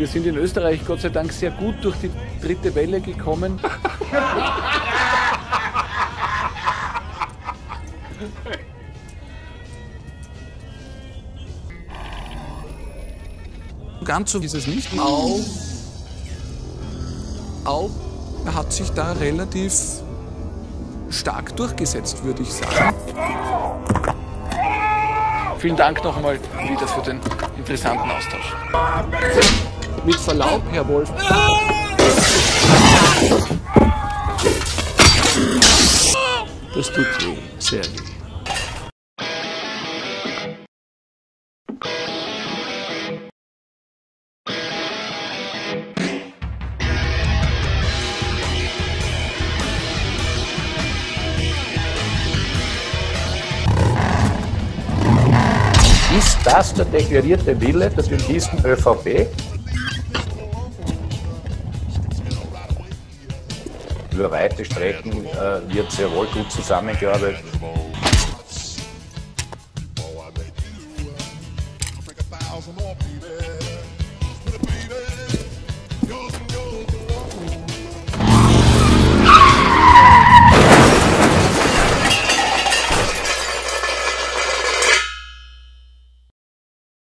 Wir sind in Österreich Gott sei Dank sehr gut durch die dritte Welle gekommen. Ganz so ist es nicht. Auch, auch er hat sich da relativ stark durchgesetzt, würde ich sagen. Vielen Dank noch einmal wieder für den interessanten Austausch. Mit Verlaub, Herr Wolf. Das tut weh, sehr weh. Ist das der deklarierte Wille der türkisen ÖVP? über weite Strecken äh, wird sehr wohl gut zusammengearbeitet.